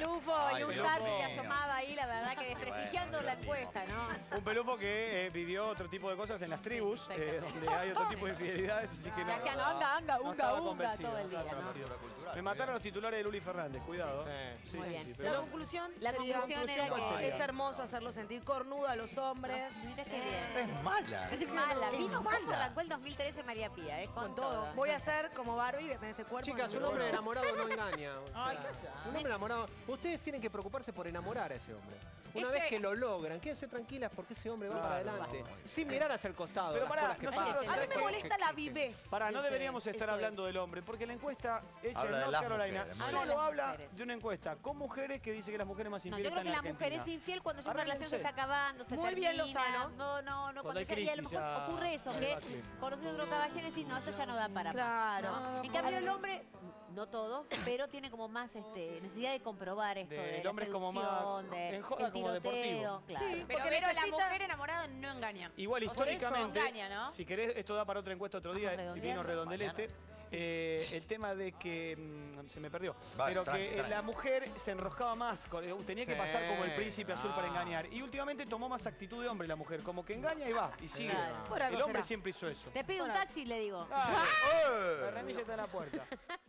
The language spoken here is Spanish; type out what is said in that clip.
pelufo Ay, y un pelufo. tati que asomaba que eh, vivió otro tipo de cosas en las tribus, Sí, eh, donde hay otro tipo de infidelidades, así que Que no. hacían anga, anga, no unga, unga todo el día, ¿no? Me mataron los titulares de Luli Fernández, cuidado. Sí. Sí, Muy sí, bien. sí, La conclusión, La conclusión era ¿cuál que... sería? es hermoso hacerlo sentir cornudo a los hombres. Mira qué bien. Es mala. Es mala. Vino mala. arrancó el 2013 María Pía, ¿eh? Con, Con todo. Voy a ser como Barbie, voy a tener ese cuerpo. Chicas, un no hombre enamorado no engaña. Ay. Un hombre enamorado. Ustedes tienen que preocuparse por enamorar a ese hombre. Una Este- vez que lo logran, quédense tranquilas porque ese hombre va Claro. para adelante. Sin mirar hacia el costado. Pero nosotros- pasan, A mí ¿sabes me molesta la vivez. Pará, no de deberíamos estar eso hablando es. del hombre, porque la encuesta hecha Habla en North Carolina mujeres, solo bien. habla Mujeres. de una encuesta con mujeres que dice que las mujeres más No, yo infieles creo que la mujer es infiel cuando ya una relación se está acabando, se Muy bien, termina. Lozano. No, no, no. Cuando Cuando ya, y a lo mejor ya- ocurre eso, que conoces a otro caballero y decís, no, esto ya no da para Claro. más. En cambio, el hombre, no todos, pero tiene como más este, necesidad de comprobar esto De- de, el la hombre es como más de, en joda, el como. Claro. Sí. Pero, pero la mujer enamorada no engaña. Igual históricamente, eso engaña, ¿no? si querés, esto da para otra encuesta otro día, y vino redondelete. eh, el tema de que mm, se me perdió, Vale, pero tranqui, que tranqui. la mujer se enroscaba más, eh, tenía que Sí. pasar como el príncipe azul para Ah. engañar. Y últimamente tomó más actitud de hombre la mujer, como que engaña y va, y sigue. Claro. El hombre será. siempre hizo eso. Te pido un taxi y le digo. Ah, ¡Eh! la remilla está en la puerta.